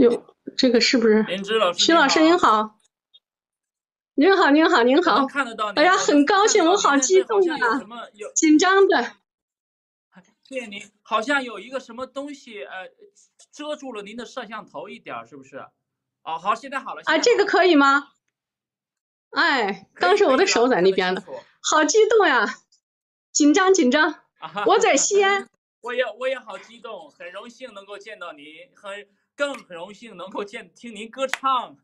哟，这个是不是？林芝老师，徐老师您好，您好，您好，您好。看得到哎呀，很高兴，我好激动啊，紧张的。谢谢您，好像有一个什么东西呃遮住了您的摄像头一点，是不是？哦，好，现在好了。啊，这个可以吗？哎，当时我的手在那边呢，好激动呀，紧张紧张。我在西安。我也我也好激动，很荣幸能够见到您，很更荣幸能够见听您歌唱。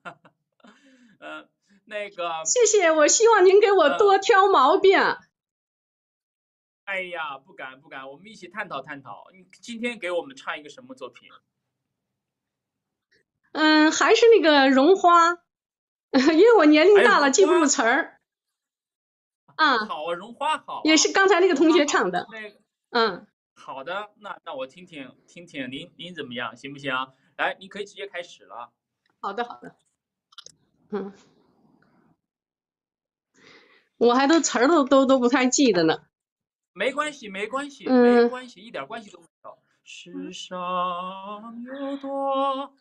嗯，那个。谢谢，我希望您给我多挑毛病。哎呀，不敢不敢，我们一起探讨探讨。你今天给我们唱一个什么作品？嗯，还是那个绒花，因为我年龄大了，记不住词儿。啊。好啊，绒花好。也是刚才那个同学唱的。那个。嗯。好的，那那我听听听听您您怎么样，行不行？来，你可以直接开始了。好的好的，嗯，我还都词儿都都都不太记得呢。没关系没关系没关系，一点关系都没有。世上有多。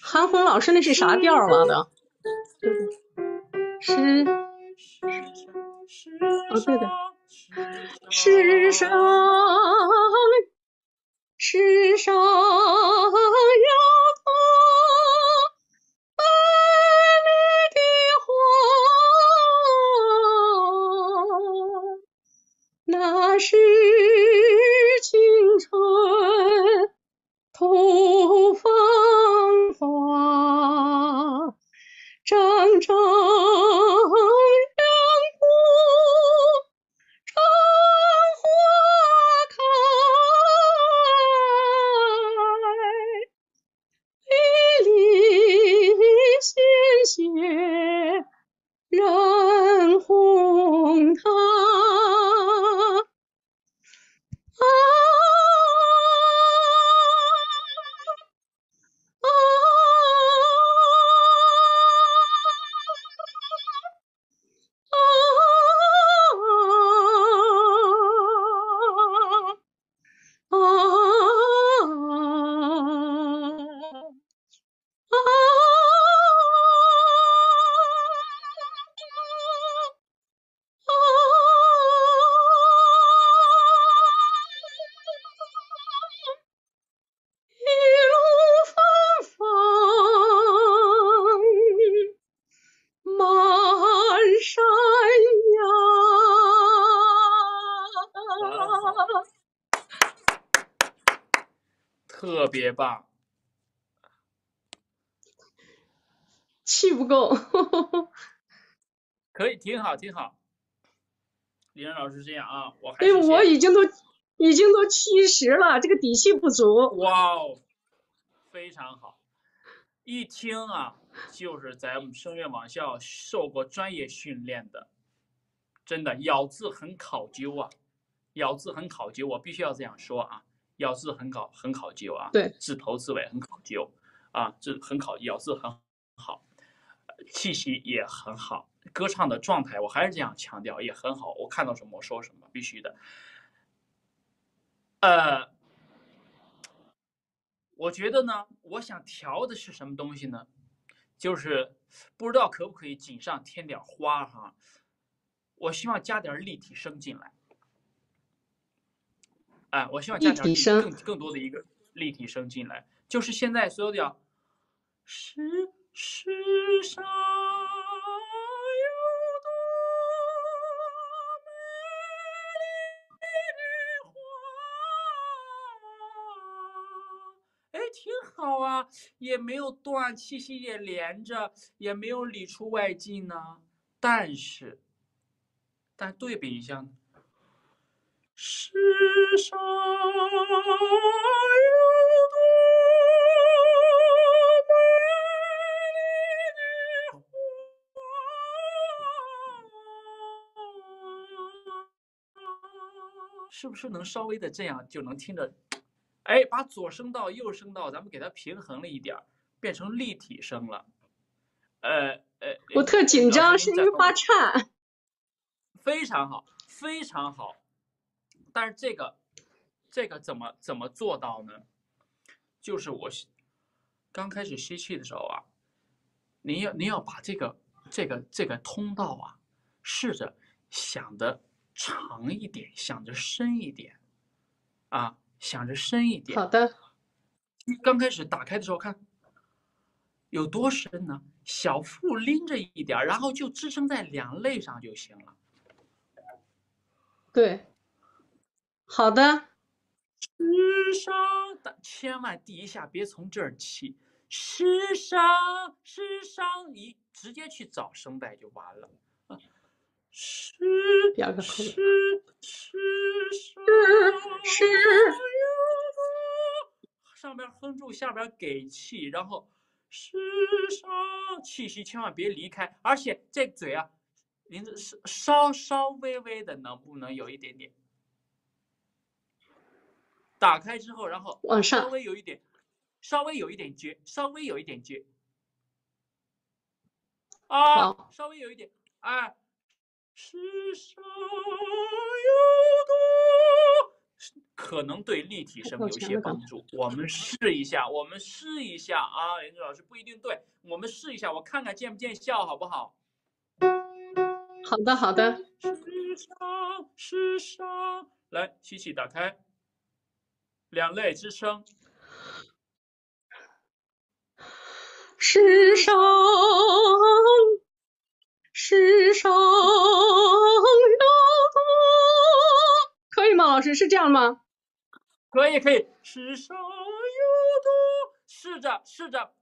韩红老师那是啥调了的？是。哦对的。世上，世上有多美丽的花，那是特别棒，气不够，可以挺好挺好。李然老师这样啊，我还哎，我已经都已经都七十了，这个底气不足。哇哦，非常好，一听啊，就是在我们声乐网校受过专业训练的，真的咬字很考究啊，咬字很考究，我必须要这样说啊。咬字很考很考究啊，对，字头字尾很考究，啊，这很考咬字很好，气息也很好，歌唱的状态我还是这样强调也很好，我看到什么我说什么，必须的。呃，我觉得呢，我想调的是什么东西呢？就是不知道可不可以锦上添点花哈，我希望加点立体声进来。哎，我希望加强更更多的一个立体声进来，就是现在所有的世世上有多美丽的花，哎，挺好啊，也没有断，气息也连着，也没有里出外进呢。但是，但对比一下。世上有多美丽的花，是不是能稍微的这样就能听着？哎，把左声道、右声道，咱们给它平衡了一点变成立体声了。呃呃，我特紧张，是因为发颤。非常好，非常好。但是这个，这个怎么怎么做到呢？就是我刚开始吸气的时候啊，您要您要把这个这个这个通道啊，试着想的长一点，想着深一点，啊，想着深一点。好的。刚开始打开的时候看有多深呢？小腹拎着一点，然后就支撑在两肋上就行了。对，好的。世上，千万第一下别从这儿起。世上，世上，你直接去找声带就完了。世，是世，世上，是，上边哼住，下边给气，然后世上，气息千万别离开，而且这嘴啊，您是稍稍微微的，能不能有一点点？打开之后，然后往上，稍微有一点，稍微有一点撅，稍微有一点撅，啊，稍微有一点，哎，世上有多，可能对立体声有些帮助。我们试一下，我们试一下啊，严志老师不一定对，我们试一下，我看看见不见效，好不好？好的，好的。世上，世上，来，吸气，打开。两肋之撑。世上，世上有多，可以吗？老师是这样吗？可以，可以。世上有多，试着，试着，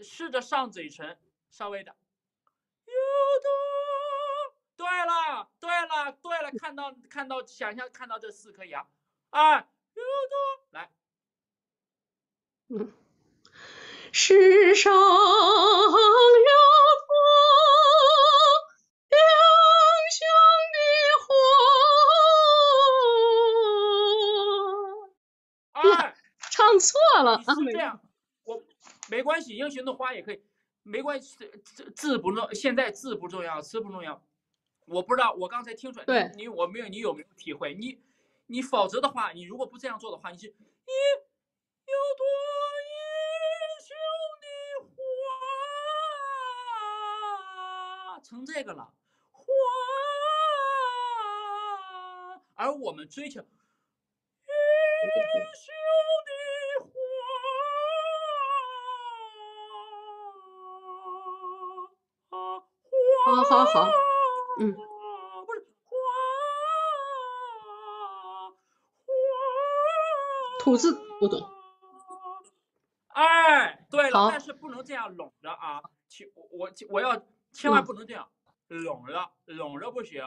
试着上嘴唇，稍微的。有多，对了，对了，对了，看到，看到，想象看到这四颗牙，哎。来，嗯，世上有朵英雄的花，哎，唱错了啊！这样，我没关系，英雄的花也可以，没关系，字字不重，现在字不重要，词不重要。我不知道，我刚才听出来，对你我没有，你有没有体会？你。你否则的话，你如果不这样做的话，你是你有多英雄的花成这个了花，而我们追求英雄的花，好好好，嗯。吐字不懂，哎，对了，但是不能这样拢着啊！请我我要千万不能这样拢着，拢着不行。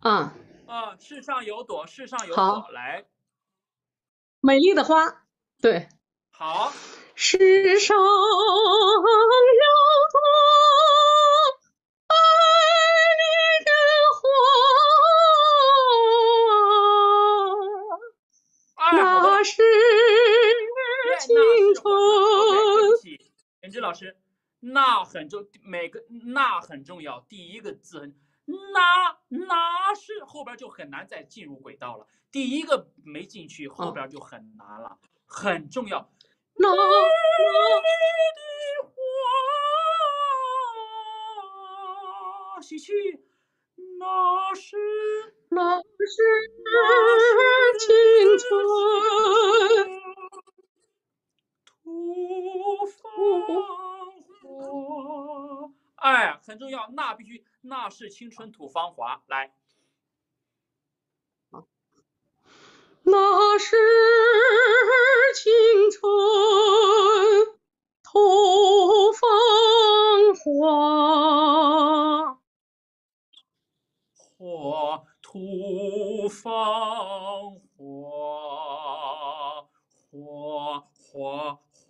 啊啊！世上有朵，世上有朵，来，美丽的花，对，好，世上有朵。老师，那很重，每个那很重要。第一个字，那那是后边就很难再进入轨道了。第一个没进去，后边就很难了，很重要。那那花，吸气，那是那是青春。吐芳华，哎，很重要，那必须，那是青春吐芳华。来，那是青春吐芳华，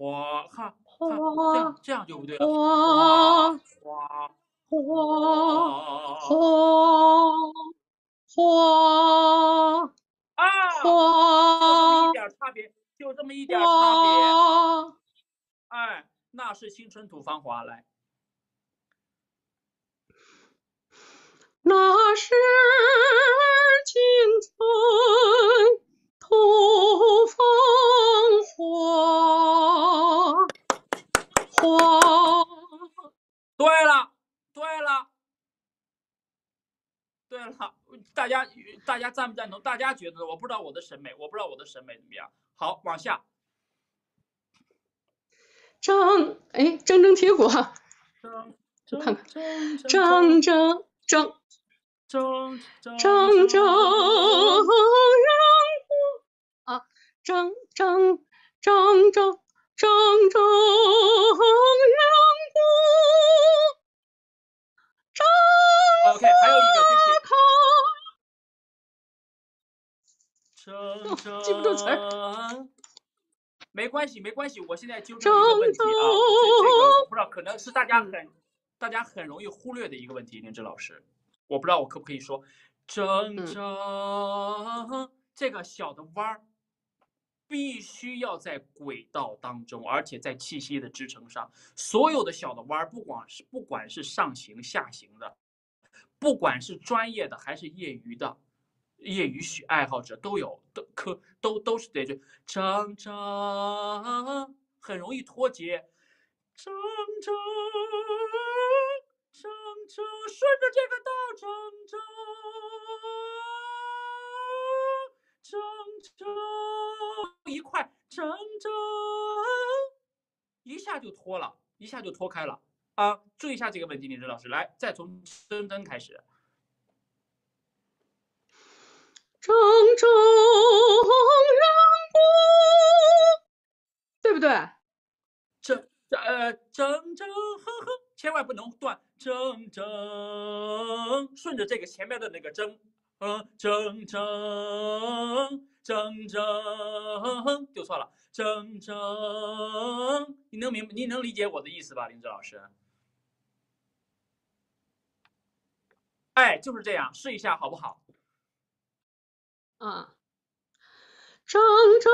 花。花哈哈，这样这样就不对了。花花花花花啊，就这么一点差别，就这么一点差别。哎，那是青春土芳华来，那是青春风火火。对了，对了，对了，大家大家赞不赞同？大家觉得？我不知道我的审美，我不知道我的审美怎么样。好，往下。张，哎，铮铮铁骨。我看看，铮铮铮。铮铮铮铮铮铮铮铮铮铮 ok 还有一个 记不住词儿没关系没关系我现在纠正一个问题啊不知道可能是大家很大家很容易忽略的一个问题林芝老师。我不知道我可不可以说铮铮这个小的弯儿必须要在轨道当中，而且在气息的支撑上。所有的小的弯儿，不管是不管是上行下行的，不管是专业的还是业余的，业余许爱好者都有，都可都都是得这铮铮，很容易脱节，铮铮。铮铮，顺着这个道，铮铮，铮铮，一块，铮铮，一下就脱了，一下就脱开了啊！注意一下这个问题，李志老师，来，再从铮铮开始，铮铮对不对？铮呃，铮铮哼哼。千万不能断，铮铮，顺着这个前面的那个铮，嗯，铮铮，铮铮，就错了，铮铮，你能明，你能理解我的意思吧，林子老师？哎，就是这样，试一下好不好？啊，铮铮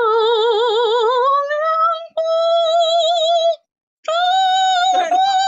两步，铮。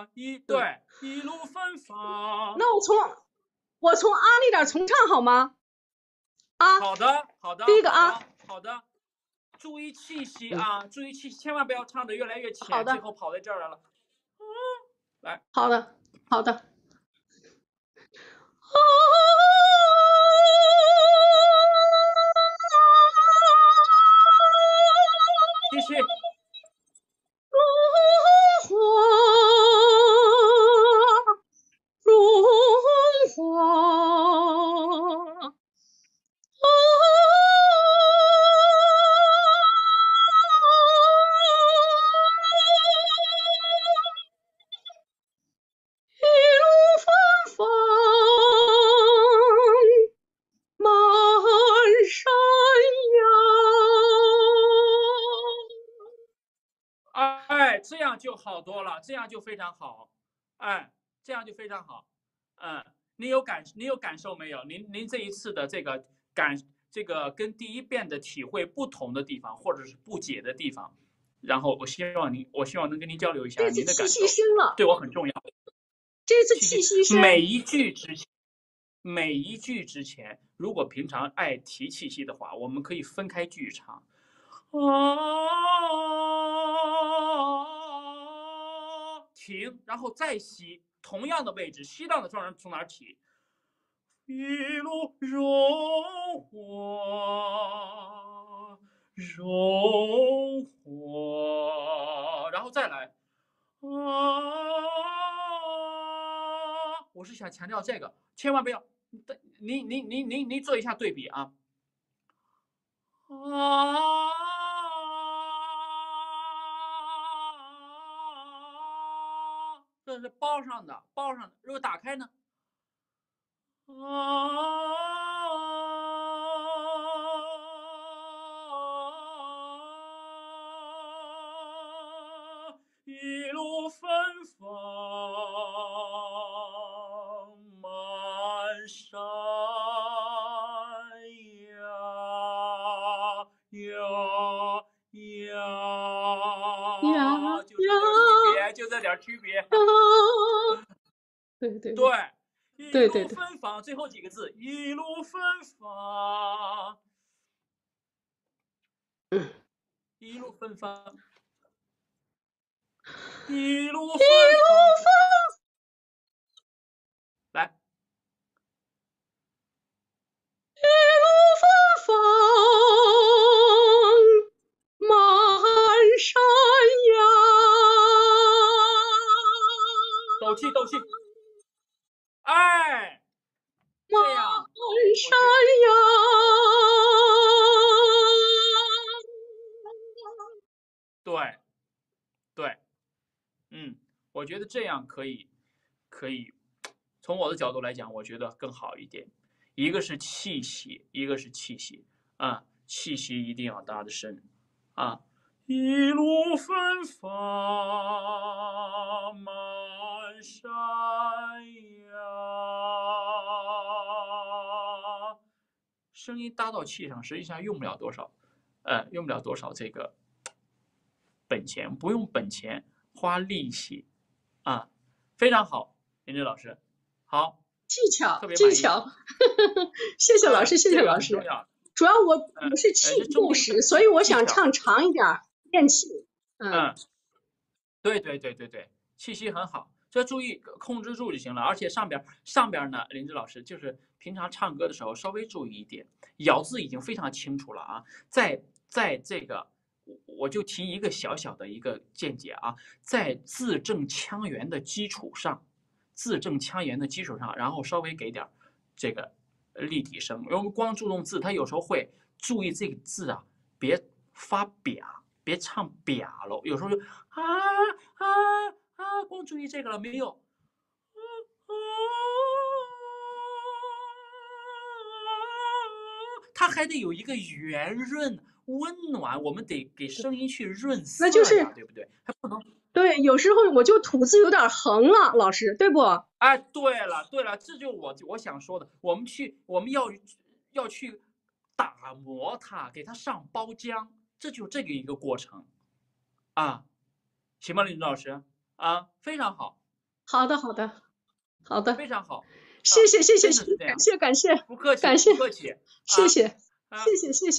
啊，一对一路芬芳。那我从我从啊那点重唱好吗？啊，好的好的。第一个啊，好的。注意气息啊，注意气息，千万不要唱的越来越浅，最后跑在这儿来了。嗯，来。好的好的。继续。这样就非常好，哎，这样就非常好，嗯，你有感，你有感受没有？您您这一次的这个感，这个跟第一遍的体会不同的地方，或者是不解的地方，然后我希望您，我希望能跟您交流一下您的感受，对我很重要。这次气息深，每一句之前，每一句之前，如果平常爱提气息的话，我们可以分开句唱，啊。停，然后再吸，同样的位置，吸到的状态从哪儿起？一路荣华，荣华，然后再来，啊，我是想强调这个，千万不要，你你你你你做一下对比啊。啊，是包上的，包上的。如果打开呢？啊，一路芬芳满山呀点区别。对，对对对，一路对对对芬芳，最后几个字，一路芬芳，嗯，一路芬芳，一路芬一路芳，这样可以，可以，从我的角度来讲，我觉得更好一点。一个是气息，一个是气息啊，气息一定要搭得深啊。一路芬芳满山崖，声音搭到气上，实际上用不了多少，呃，用不了多少这个本钱，不用本钱，花力气啊，非常好，林志老师，好，技巧技巧，谢谢老师，谢谢老师主要我嗯我是呃气不这中间够使，所以我想唱长一点儿，练气。嗯，嗯，对对对对对，气息很好，这注意控制住就行了。而且上边儿上边儿呢，林志老师就是平常唱歌的时候稍微注意一点，咬字已经非常清楚了啊。在在这个，我就提一个小小的一个见解啊，在字正腔圆的基础上，字正腔圆的基础上，然后稍微给点儿这个立体声。因为我们光注重字，他有时候会注意这个字啊，别发瘪。别唱瘪了，有时候就啊啊啊，光注意这个了没有？啊啊它还得有一个圆润、温暖，我们得给声音去润色那，就是对不对？还不能对，有时候我就吐字有点横了，老师，对不？哎，对了对了，这就我我想说的，我们去我们要要去打磨它，给它上包浆，这就这个一个过程啊，行吗，林老师啊，非常好，好的，好的，好的，非常好，谢谢，谢谢，感谢，感谢，不客气，感谢不客气，谢谢，啊谢谢，谢谢。